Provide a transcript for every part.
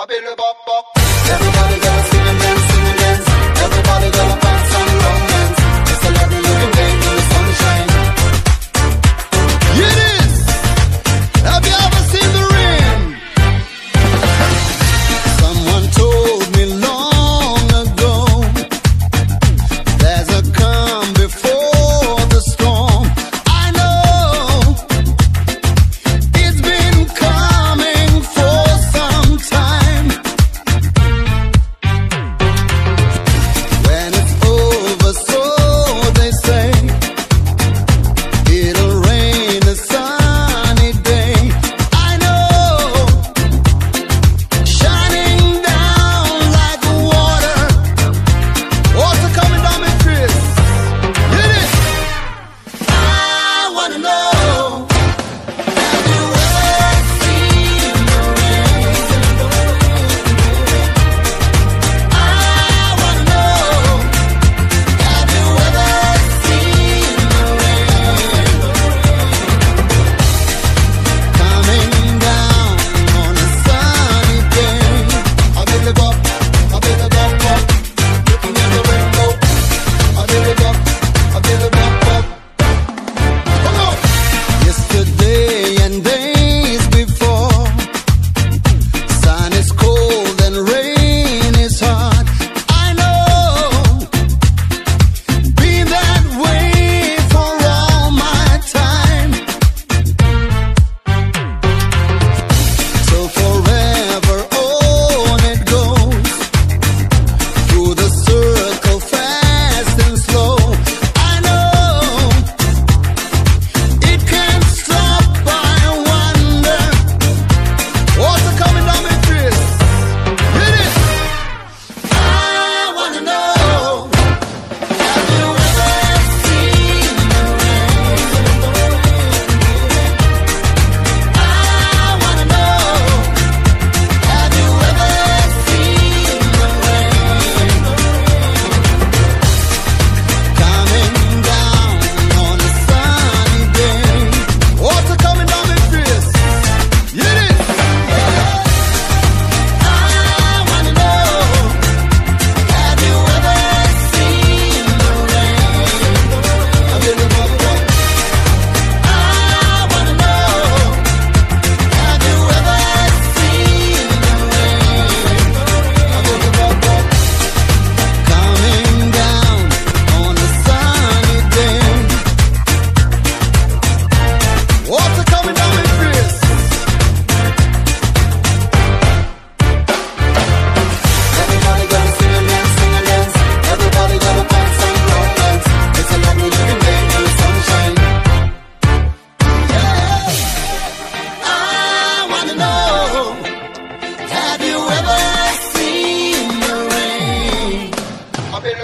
I build a bop bop.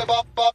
You ever